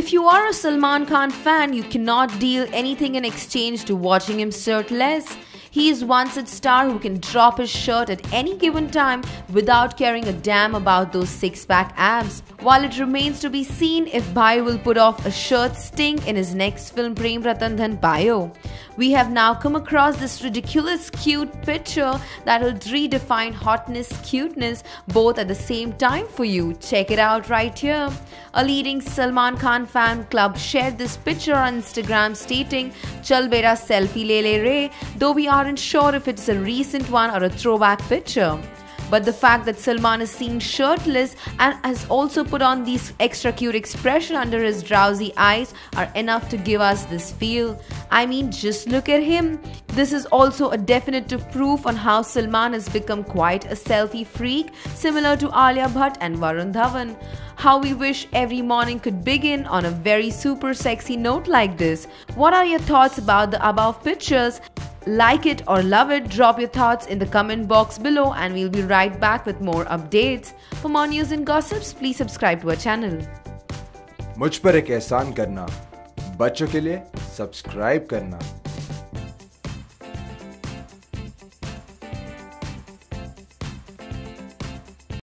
If you are a Salman Khan fan, you cannot deal anything in exchange to watching him shirtless. He is one such star who can drop his shirt at any given time without caring a damn about those six pack abs. While it remains to be seen if Bhai will put off a shirt sting in his next film Prem Ratan Dhan Payo. We have now come across this ridiculous cute picture that will redefine hotness, cuteness both at the same time for you. Check it out right here. A leading Salman Khan fan club shared this picture on Instagram stating, Chal beta selfie le le re, though we aren't sure if it's a recent one or a throwback picture. But the fact that Salman is seen shirtless and has also put on these extra cute expression under his drowsy eyes are enough to give us this feel. I mean, just look at him. This is also a definitive proof on how Salman has become quite a selfie freak, similar to Alia Bhatt and Varun Dhawan. How we wish every morning could begin on a very super sexy note like this. What are your thoughts about the above pictures? Like it or love it, drop your thoughts in the comment box below and we'll be right back with more updates. For more news and gossips, please subscribe to our channel. मुझ पर एक एहसान करना बच्चों के लिए subscribe करना